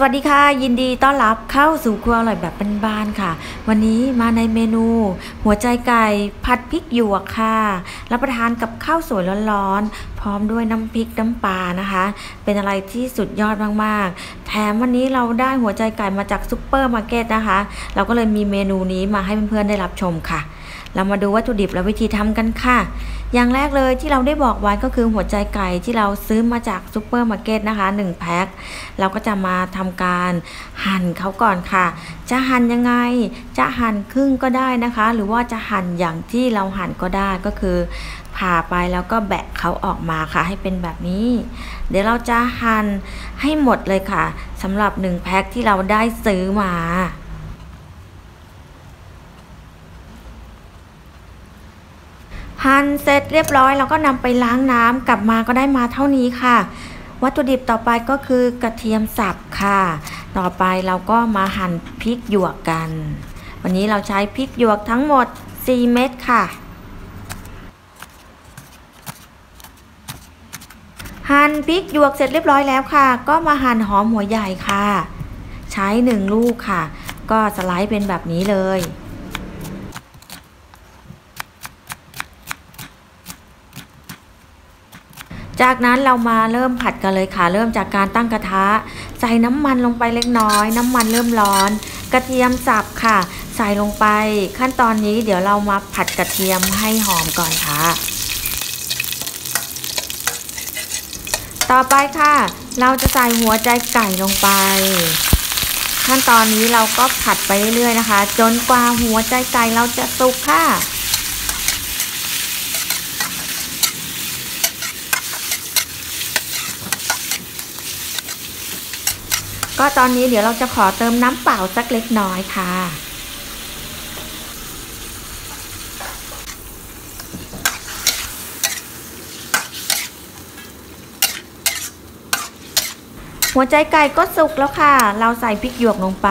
สวัสดีค่ะ ยินดีต้อนรับเข้าสู่ครัวอร่อยแบบบ้านๆค่ะ วันนี้มาในเมนู หัวใจไก่ผัดพริกหยวกค่ะรับประทานกับข้าวสวยร้อนๆพร้อมด้วยน้ำพริกน้ำปลานะคะ เป็นอะไรที่สุดยอดมากๆ แถมวันนี้เราได้หัวใจไก่มาจากซุปเปอร์มาร์เก็ตนะคะ เราก็เลยมีเมนูนี้มาให้เพื่อนๆได้รับชมค่ะ เรามาดูวัตถุดิบและวิธีทำกันค่ะ อย่างแรกเลยที่เราได้บอกไว้ก็คือหัวใจไก่ที่เราซื้อมาจากซูเปอร์มาร์เก็ตนะคะ1แพ็คเราก็จะมาทำการหั่นเขาก่อนค่ะ จะหั่นยังไง จะหั่นครึ่งก็ได้นะคะ หรือว่าจะหั่นอย่างที่เราหั่นก็ได้ก็คือผ่าไปแล้วก็แบะเขาออกมาค่ะให้เป็นแบบนี้ เดี๋ยวเราจะหั่นให้หมดเลยค่ะสำหรับ1แพ็คที่เราได้ซื้อมาหั่ นเสร็จเรียบร้อยเราก็นำไปล้างน้ำกลับมาก็ได้มาเท่านี้ค่ะ วัตถุดิบต่อไปก็คือกระเทียมสับค่ะ ต่อไปเราก็มาหั่นพริกหยวกกัน วันนี้เราใช้พริกหยวกทั้งหมด 4 เม็ดค่ะหั่นพริกหยวกเสร็จเรียบร้อยแล้วค่ะ ก็มาหั่นหอมหัวใหญ่ค่ะ ใช้1ลูกค่ะ ก็สไลด์เป็นแบบนี้เลย จากนั้นเรามาเริ่มผัดกันเลยค่ะ เริ่มจากการตั้งกระทะ ใส่น้ำมันลงไปเล็กน้อย น้ำมันเริ่มร้อน กระเทียมสับค่ะ ใส่ลงไป ขั้นตอนนี้เดี๋ยวเรามาผัดกระเทียมให้หอมก่อนค่ะ ต่อไปค่ะ เราจะใส่หัวใจไก่ลงไป ขั้นตอนนี้เราก็ผัดไปเรื่อยๆนะคะ จนกว่าหัวใจไก่เราจะสุกค่ะ ก็ตอนนี้เดี๋ยวเราจะขอเติมน้ำเปล่าสักเล็กน้อยค่ะ หัวใจไก่ก็สุกแล้วค่ะ เราใส่พริกหยวกลงไป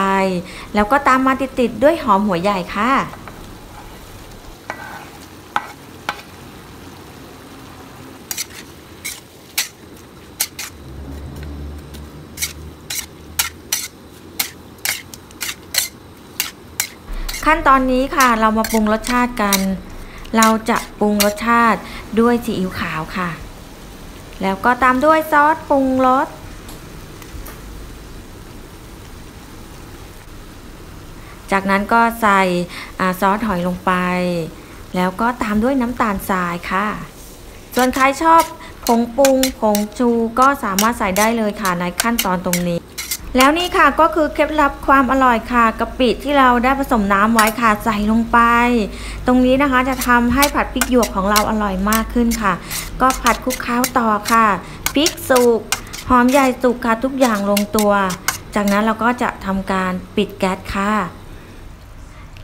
แล้วก็ตามมาติดๆด้วยหอมหัวใหญ่ค่ะ ขั้นตอนนี้ค่ะเรามาปรุงรสชาติกัน เราจะปรุงรสชาติด้วยซีอิ๊วขาวค่ะ แล้วก็ตามด้วยซอสปรุงรส จากนั้นก็ใส่ซอสหอยลงไป แล้วก็ตามด้วยน้ำตาลทรายค่ะ ส่วนใครชอบผงปรุงผงชูก็สามารถใส่ได้เลยค่ะในขั้นตอนตรงนี้ แล้วนี่ค่ะก็คือเคล็ดลับความอร่อยค่ะกะปิที่เราได้ผสมน้ำไว้ค่ะใส่ลงไป ตรงนี้นะคะจะทำให้ผัดพริกหยวกของเราอร่อยมากขึ้นค่ะ ก็ผัดคลุกเคล้าต่อค่ะพริกสุกหอมใหญ่สุกค่ะทุกอย่างลงตัว จากนั้นเราก็จะทำการปิดแก๊สค่ะ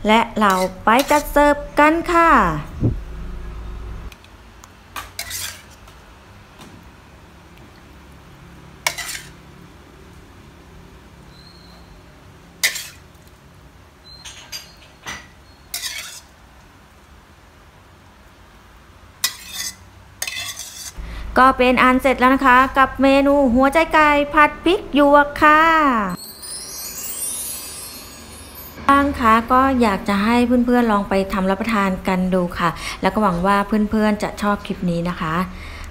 และเราไปจัดเสิร์ฟกันค่ะ ก็เป็นอันเสร็จแล้วนะคะ กับเมนูหัวใจไก่ผัดพริกหยวกค่ะบางคะก็อยากจะให้เพื่อนๆลองไปทำรับประทานกันดูค่ะ แล้วก็หวังว่าเพื่อนๆจะชอบคลิปนี้นะคะ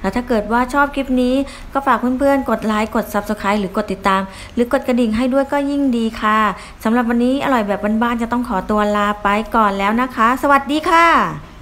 แล้วถ้าเกิดว่าชอบคลิปนี้ก็ฝากเพื่อนๆ กดไลค์กด Subscribe หรือกดติดตาม หรือกดกระดิ่งให้ด้วยก็ยิ่งดีค่ะสำหรับวันนี้อร่อยแบบบ้านๆจะต้องขอตัวลาไปก่อนแล้วนะคะ สวัสดีค่ะ